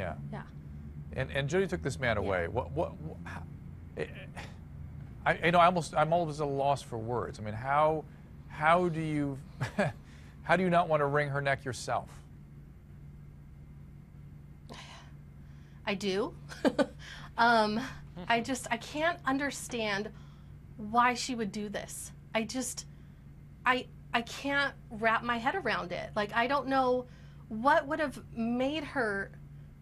Yeah. Yeah. And and Jodi took this man away. What what? what how, I you know I almost I'm almost at a loss for words. I mean how how do you how do you not want to wring her neck yourself? I do. um, I just I can't understand why she would do this. I just I I can't wrap my head around it. Like I don't know what would have made her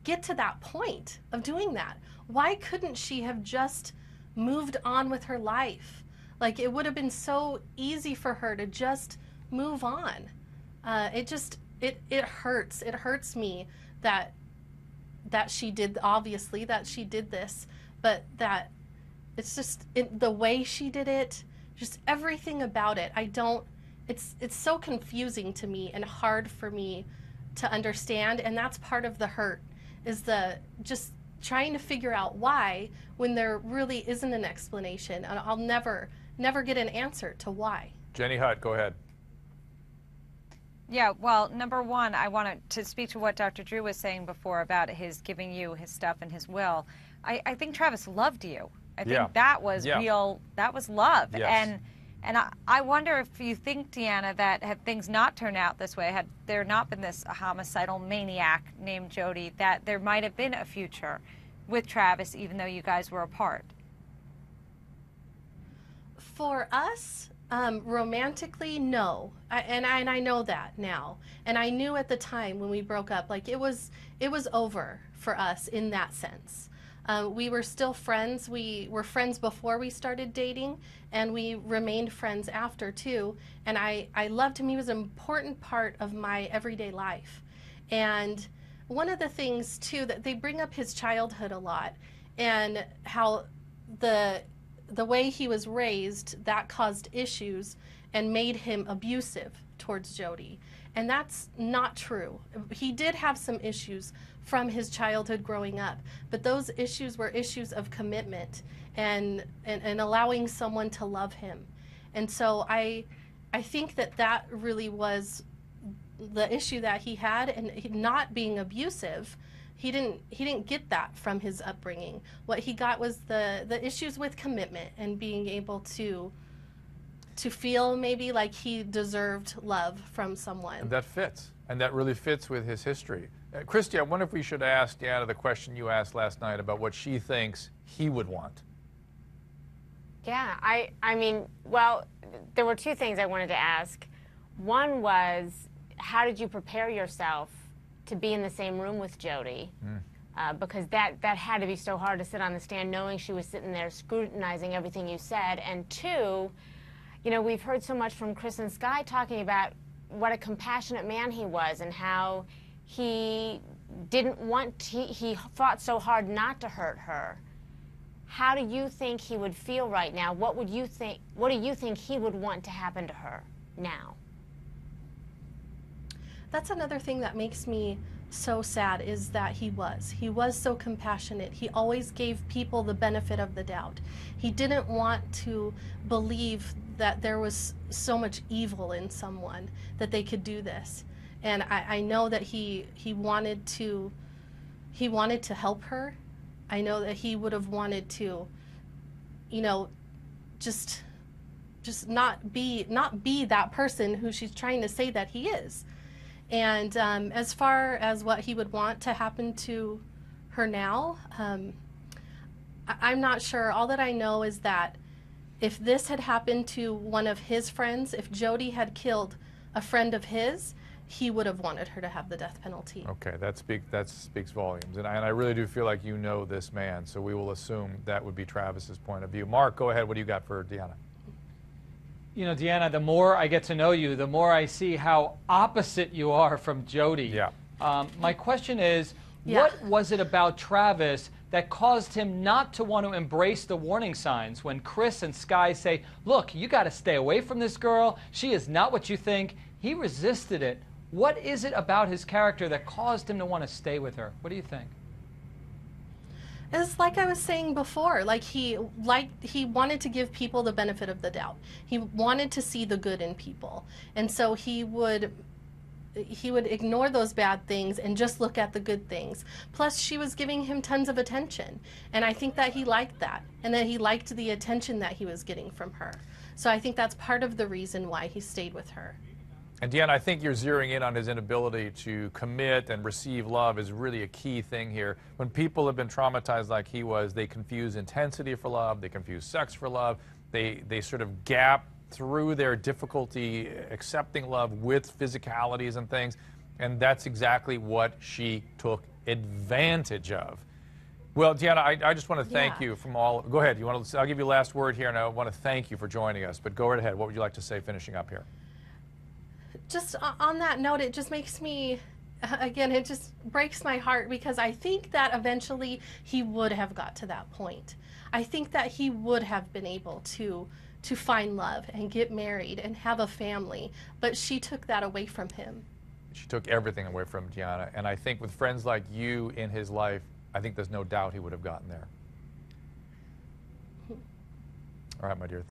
get to that point of doing that. Why couldn't she have just moved on with her life? Like it would have been so easy for her to just move on. Uh, it just it it hurts. It hurts me that that she did obviously that she did this, but that it's just it, the way she did it, just everything about it. I don't. It's it's so confusing to me and hard for me to understand, and that's part of the hurt is the just trying to figure out why when there really isn't an explanation, and I'll never never get an answer to why. Jenny Hutt, go ahead. Yeah, well, number one, I wanted to speak to what Dr. Drew was saying before about his giving you his stuff and his will. I, I think Travis loved you. I think Yeah. that was Yeah. real. That was love. Yes. And and I, I wonder if you think, Deanna, that had things not turned out this way, had there not been this homicidal maniac named Jodi, that there might have been a future with Travis, even though you guys were apart. For us, um, romantically, no, I, and I, and I know that now, and I knew at the time when we broke up, like it was it was over for us in that sense. Um, we were still friends. We were friends before we started dating, and we remained friends after too. And I I loved him. He was an important part of my everyday life, and one of the things too that they bring up his childhood a lot, and how the the way he was raised that caused issues and made him abusive towards Jodi. And that's not true. He did have some issues from his childhood growing up, but those issues were issues of commitment and, and, and allowing someone to love him. And so I, I think that that really was the issue that he had and he- not being abusive he didn't he didn't get that from his upbringing what he got was the the issues with commitment and being able to to feel maybe like he deserved love from someone And that fits. And that really fits with his history. Uh, Christy, I wonder if we should ask Deanna the question you asked last night about what she thinks he would want. Yeah, I, I mean, well, there were two things I wanted to ask. One was, how did you prepare yourself to be in the same room with Jodi? Uh, because that, that had to be so hard to sit on the stand knowing she was sitting there scrutinizing everything you said. And two, you know, we've heard so much from Chris and Sky talking about what a compassionate man he was and how he didn't want, he, he fought so hard not to hurt her how do you think he would feel right now? What would you think? What do you think he would want to happen to her now? that's another thing that makes me so sad is that he was he was so compassionate he always gave people the benefit of the doubt he didn't want to believe that there was so much evil in someone that they could do this. And i, I know that he he wanted to he wanted to help her. I know that he would have wanted to you know just just not be not be that person who she's trying to say that he is. And um, as far as what he would want to happen to her now, um, I- I'm not sure. All that I know is that if this had happened to one of his friends, if Jodi had killed a friend of his, he would have wanted her to have the death penalty. Okay, that, speak, that speaks volumes. And I, and I really do feel like you know this man, so we will assume that would be Travis's point of view. Mark, go ahead. What do you got for Deanna? You know, Deanna, the more I get to know you, the more I see how opposite you are from Jodi. Yeah. Um, my question is, Yeah. what was it about Travis that caused him not to want to embrace the warning signs when Chris and Sky say, look, you got to stay away from this girl. She is not what you think. He resisted it. What is it about his character that caused him to want to stay with her? What do you think? It's like I was saying before, like he like he wanted to give people the benefit of the doubt. He wanted to see the good in people. And so he would he would ignore those bad things and just look at the good things. Plus, she was giving him tons of attention, and I think that he liked that, and that he liked the attention that he was getting from her. So I think that's part of the reason why he stayed with her. And Deanna, I think you're zeroing in on his inability to commit and receive love is really a key thing here. When people have been traumatized like he was, they confuse intensity for love, they confuse sex for love, they, they sort of gap through their difficulty accepting love with physicalities and things. And that's exactly what she took advantage of. Well, Deanna, I, I just want to thank Yeah. you from all. Go ahead. You want to? I'll give you the last word here, and I want to thank you for joining us. But go right ahead. What would you like to say, finishing up here? just on that note, it just makes me, again, it just breaks my heart because I think that eventually he would have got to that point. I think that he would have been able to to find love and get married and have a family, but she took that away from him. She took everything away from Deanna, and I think with friends like you in his life, I think there's no doubt he would have gotten there. Hmm. All right, my dear.